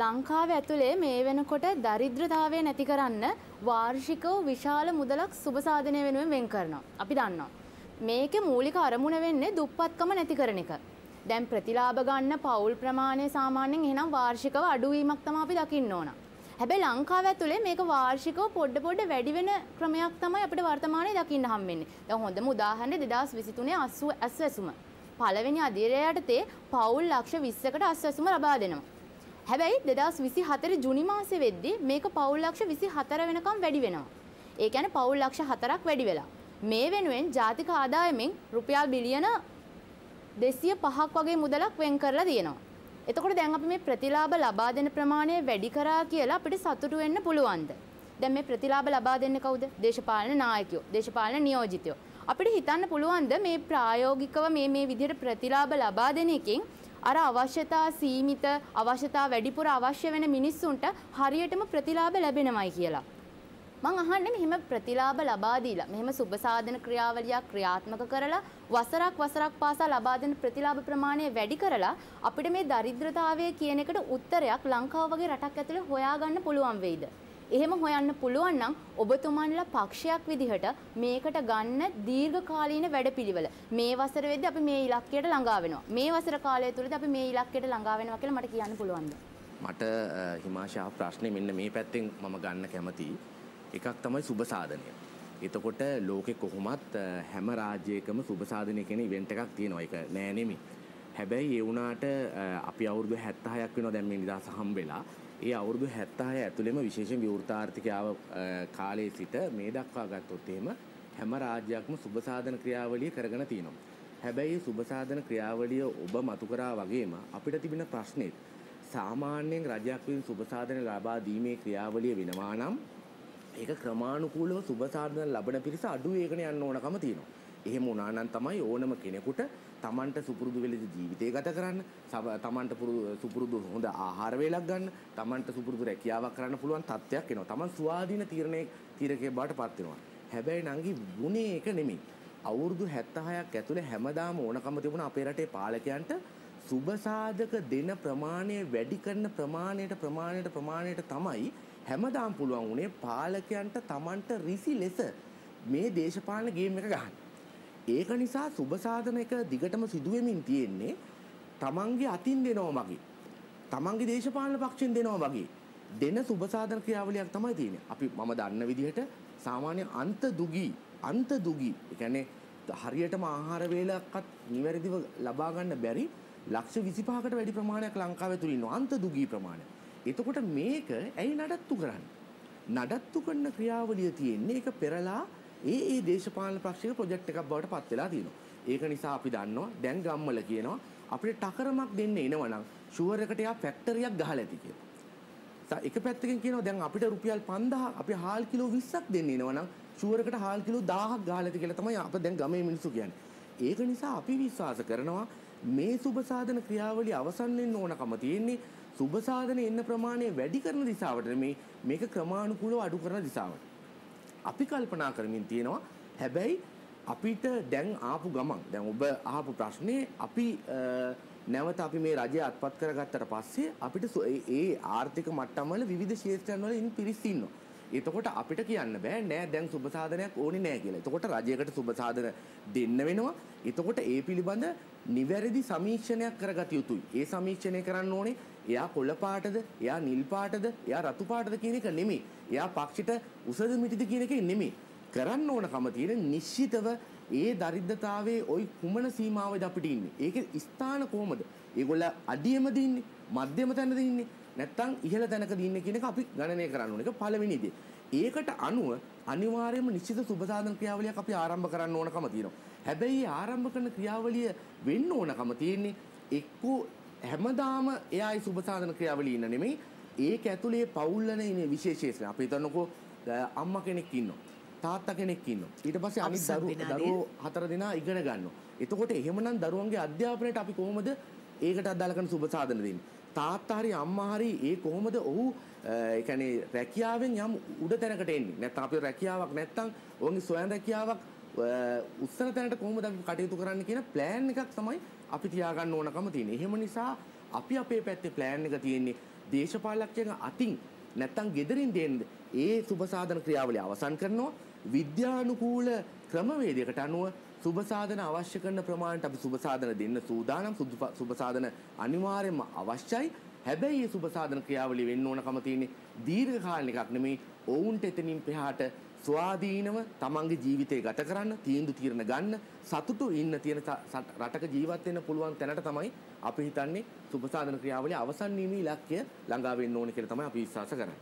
ලංකාව ඇතුළේ මේ වෙනකොට දරිද්‍රතාවය නැති කරන්න වාර්ෂිකව විශාල මුදලක් සුබසාධනය වෙනුවෙන් වෙන් කරනවා. අපි දන්නවා. මේක මූලික අරමුණ වෙන්නේ දුප්පත්කම නැති කරන එක. දැන් ප්‍රතිලාභ ගන්න පවුල් ප්‍රමාණය සාමාන්‍යයෙන් එහෙනම් වාර්ෂිකව අඩුවීමක් තමයි අපි දකින්න ඕන. හැබැයි ලංකාව ඇතුලේ මේක වාර්ෂිකව පොඩ පොඩ වැඩි වෙන ක්‍රමයක් තමයි අපිට වර්තමානයේ දකින්න හම්බෙන්නේ. දැන් හොඳම උදාහරණය 2023 අස්වැසුම. පළවෙනි අධීරය යටතේ පවුල් ලක්ෂ 20කට අස්වැසුම ලබා දෙනවා. හැබැයි 2024 ජුනි මාසේ වෙද්දී මේක පවුල් ලක්ෂ 24 වෙනකම් වැඩි වෙනවා. ඒ කියන්නේ පවුල් ලක්ෂ 4ක් වැඩි වෙලා. මේ වෙනුවෙන් ජාතික ආදායමෙන් රුපියල් බිලියන 205ක් වගේ මුදලක් වෙන් කරලා තියෙනවා. එතකොට දැන් අපි මේ ප්‍රතිලාභ ලබා දෙන ප්‍රමාණය වැඩි කරා කියලා අපිට සතුටු වෙන්න පුළුවන්ද? දැන් මේ ප්‍රතිලාභ ලබා දෙන්නේ කවුද? දේශපාලන නායකයෝ, දේශපාලන නියෝජිතයෝ. අපිට හිතන්න පුළුවන්ද මේ ප්‍රායෝගිකව මේ මේ විදිහට ප්‍රතිලාභ ලබා දෙන එකෙන් අර අවශ්‍යතා සීමිත අවශ්‍යතා වැඩිපුර අවශ්‍ය වෙන මිනිස්සුන්ට හරියටම ප්‍රතිලාභ ලැබෙනවයි කියලා. මං අහන්නේ මෙහෙම ප්‍රතිලාභ ලබා දීලා මෙහෙම සුබ සාධන ක්‍රියාවලියක් ක්‍රියාත්මක කරලා වසරක් වසරක් පාසා ලබා දෙන ප්‍රතිලාභ ප්‍රමාණය වැඩි කරලා අපිට මේ දරිද්‍රතාවය කියන එකට උත්තරයක් ලංකාව වගේ රටක් ඇතුලේ හොයාගන්න පුළුවන් වෙයිද? එහෙම හොයන්න පුළුවන් නම් ඔබතුමන්ලා පක්ෂයක් විදිහට මේකට ගන්න දීර්ඝකාලීන වැඩපිළිවෙල මේ වසර වෙද්දී අපි මේ ඉලක්කයට ළඟා වෙනවා. මේ වසර කාලය තුලදී අපි මේ ඉලක්කයට ළඟා වෙනවා කියලා මට කියන්න පුළුවන්ද? මට හිමාශා ප්‍රශ්නේ මෙන්න මේ පැත්තෙන් මම ගන්න කැමතියි. එකක් තමයි සුබ සාධනය. එතකොට ලෝකෙ කොහොමත් හැම රාජ්‍යයකම සුබ සාධනය කියන ඉවෙන්ට් එකක් තියෙනවා. ඒක නෑ නෙමෙයි. හැබැයි ඒ වුණාට අපි අවුරුදු 76ක් වෙනවා දැන් මේ නිදහස හම්බෙලා. ඒ අවුරුදු 76 ඇතුළෙම විශේෂයෙන් විවෘතාර්ථිකාව කාලයේ සිට මේ දක්වා ගත්තොත් එහෙම හැම රාජ්‍යයක්ම සුබ සාධන ක්‍රියාවලිය කරගෙන තියෙනවා. හැබැයි සුබ සාධන ක්‍රියාවලිය ඔබ මතු කරා වගේම අපිට තිබෙන ප්‍රශ්නේ සාමාන්‍යයෙන් රජයක් විසින් සුබ සාධන ලබා දීමේ ක්‍රියාවලිය වෙනවා නම් ඒක ක්‍රමානුකූලව සුබ සාධන ලබන පිරිස අඩු වේගන යන්න ඕනකම තියෙනවා. එහෙම වුණා නම් තමයි ඕනම කෙනෙකුට තමන්ට සුපුරුදු වෙලෙදි ජීවිතය ගත කරන්න, තමන්ට සුපුරුදු හොඳ ආහාර වේලක් ගන්න, තමන්ට සුපුරුදු රැකියාවක් කරන්න පුළුවන් තත්ත්වයක් එනවා. තමන් ස්වාධීන තීරණයේ තීරකයේ බවට පත් වෙනවා. හැබැයි නංගි වුණේ ඒක නෙමෙයි. අවුරුදු 76ක් ඇතුලේ හැමදාම ඕනකම තිබුණ අපේ රටේ පාලකයන්ට සුබසාධක දෙන ප්‍රමාණය වැඩි කරන ප්‍රමාණයට ප්‍රමාණයට ප්‍රමාණයට තමයි හැමදාම් පුළුවන් වුණේ පාලකයන්ට Tamanට රිසි ලෙස මේ දේශපාලන ගේම් එක ගහන්න. ඒක නිසා සුබසාධන එක දිගටම සිදුවෙමින් තියෙන්නේ තමන්ගේ අතින් දෙනවා වගේ. තමන්ගේ දේශපාලන පක්ෂෙන් දෙනවා වගේ. දෙන සුබසාධන ක්‍රියාවලියක් තමයි තියෙන්නේ. අපි මම දන්න විදිහට සාමාන්‍ය අන්ත දුගී අන්ත දුගී. ඒ කියන්නේ හරියටම ආහාර වේලක්වත් නිවැරදිව ලබා ගන්න බැරි ලක්ෂ 25කට වැඩි ප්‍රමාණයක් ලංකාවේ තුල ඉන්නවා අන්ත දුගී ප්‍රමාණය. එතකොට මේක ඇයි නඩත්තු කරන්නේ? නඩත්තු කරන ක්‍රියාවලිය තියෙන්නේ ඒක පෙරලා ඒ ඒ දේශපාලන පක්ෂයක ප්‍රොජෙක්ට් එකක් බවට පත් වෙලා තියෙනවා. ඒක නිසා අපි දන්නවා දැන් ගම්වල කියනවා අපිට ටකරමක් දෙන්න එනවනම් ෂුවර් එකට යා ෆැක්ටරියක් ගහලා ඇති කියලා. එක පැත්තකින් කියනවා දැන් අපිට රුපියල් 5000 අපි හාල් කිලෝ 20ක් දෙන්න එනවනම් ෂුවර් එකට හාල් කිලෝ 1000ක් ගහලා ඇති කියලා තමයි අප දැන් ගමේ මිනිස්සු කියන්නේ. ඒක නිසා අපි විශ්වාස කරනවා මේ සුබ සාධන ක්‍රියාවලිය අවසන් වෙන්න ඕනකම තියෙන්නේ සුබ සාධන එන්න ප්‍රමාණය වැඩි කරන දිශාවට මේ මේක ක්‍රමානුකූලව අඩු කරන දිශාවට. අපි කල්පනා කරමින් තියෙනවා හැබැයි අපිට දැන් ආපු ගමන් දැන් ඔබ අහපු ප්‍රශ්නේ අපි නැවත අපි මේ රජය අත්පත් කරගත්තට පස්සේ අපිට ඒ ආර්ථික මට්ටම්වල විවිධ ක්ෂේත්‍රයන් වල ඉන්න පිරිස් ඉන්නවා. එතකොට අපිට කියන්න බෑ නෑ දැන් සුබ සාධනයක් ඕනේ නෑ කියලා. එතකොට රජයකට සුබ සාධන දෙන්න වෙනවා. එතකොට ඒ පිළිබඳ නිවැරදි සමීක්ෂණයක් කරගත යුතුයි. ඒ සමීක්ෂණය කරන්න ඕනේ එයා කොළ පාටද, එයා නිල් පාටද, එයා රතු පාටද කියන එක නෙමෙයි. එයා පක්ෂිට උසද මිටිද කියන එක නෙමෙයි. කරන්න ඕනකම තියෙන නිශ්චිතව ඒ දරිද්‍රතාවයේ ওই කුමන සීමාවෙද අපිට ඉන්නේ. ඒකේ ස්ථාන කොහමද? ඒගොල්ල අඩියමද ඉන්නේ? මධ්‍යම තැනද ඉන්නේ? නැත්තම් ඉහළ තැනකද ඉන්නේ කියන එක අපි ගණනය කරන්න ඕන. ඒක පළවෙනි දේ. ඒකට අනුව අනිවාර්යයෙන්ම නිශ්චිත සුබසාධන ක්‍රියාවලියක් අපි ආරම්භ කරන්න ඕනකම තියෙනවා. හැබැයි ආරම්භ කරන ක්‍රියාවලිය වෙන්න ඕනකම තියෙන්නේ එක්කෝ හැමදාම එයායි සුබසාධන ක්‍රියාවලිය ඉන්න නෙමෙයි ඒක ඇතුලේ පවුල්ලන ඉන්නේ විශේෂයෙන් අපි හිතන්නකෝ අම්මා කෙනෙක් ඉන්නවා. තාත්තා කෙනෙක් ඉන්නවා. ඊට පස්සේ අනිත් දරුවෝ දරුවෝ හතර දෙනා ඉගෙන ගන්නවා. එතකොට එහෙමනම් දරුවන්ගේ අධ්‍යාපනයට අපි කොහොමද ඒකට අදාළ කරන සුබසාධන දෙන්නේ? තාත්තා හරි අම්මා හරි ඒ කොහොමද ඔහු ඒ කියන්නේ රැකියාවෙන් යම් උඩ තැනකට එන්නේ? නැත්නම් අපි රැකියාවක් නැත්නම් ඔවුන්ගේ ස්වයං රැකියාවක් උස්සන තැනට කොහොමද අපි කටයුතු කරන්න කියන ප්ලෑන් එකක් තමයි අපි තියාගන්න ඕනකම තියෙන්නේ. එහෙම නිසා අපි අපේ පැත්තේ ප්ලෑන් එක තියෙන්නේ දේශපාලකයන් අතින් නැත්තම් gederin දෙන්න. ඒ සුබසාධන ක්‍රියාවලිය අවසන් කරනවා. විද්‍යානුකූල ක්‍රමවේදයකට අනුව සුබසාධන අවශ්‍ය කරන ප්‍රමාණයට අපි සුබසාධන දෙන්න සූදානම්. සුබසාධන අනිවාර්යයෙන්ම අවශ්‍යයි. හැබැයි මේ සුබසාධන ක්‍රියාවලිය වෙන්න ඕනකම තියෙන්නේ දීර්ඝ කාලින එකක් නෙමෙයි. ඔවුන්ට එතනින් පහාට ස්වාධීනව තමන්ගේ ජීවිතය ගත කරන්න තීන්දුව తీරන ගන්න සතුටු ඉන්න තියෙන රටක ජීවත් වෙන්න පුළුවන් තැනට තමයි අපි හිතන්නේ සුබසාධන ක්‍රියාවලිය අවසන් වීමේ ඉලක්කය ළඟා වෙන්න ඕනේ කියලා තමයි අපි විශ්වාස කරන්නේ.